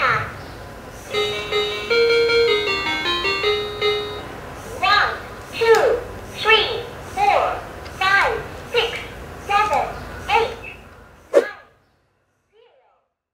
hạt